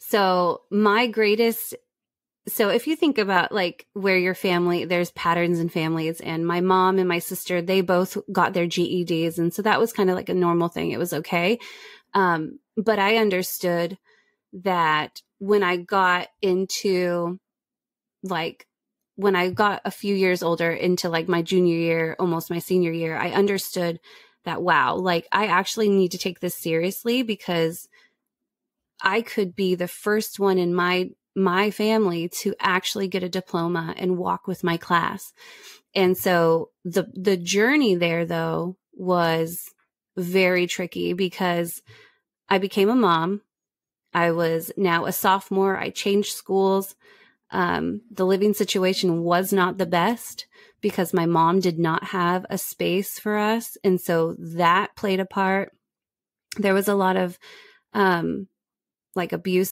So my greatest so if you think about like where your family there's patterns in families and my mom and my sister they both got their GEDs and so that was kind of like a normal thing. It was okay. Um, but I understood that when I got into like when I got a few years older into like my junior year almost my senior year I understood that wow like I actually need to take this seriously because I could be the first one in my my family to actually get a diploma and walk with my class. And so the the journey there though was very tricky because I became a mom. I was now a sophomore. I changed schools. Um, the living situation was not the best because my mom did not have a space for us. And so that played a part. There was a lot of um, like abuse